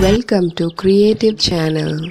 Welcome to Creative Channel.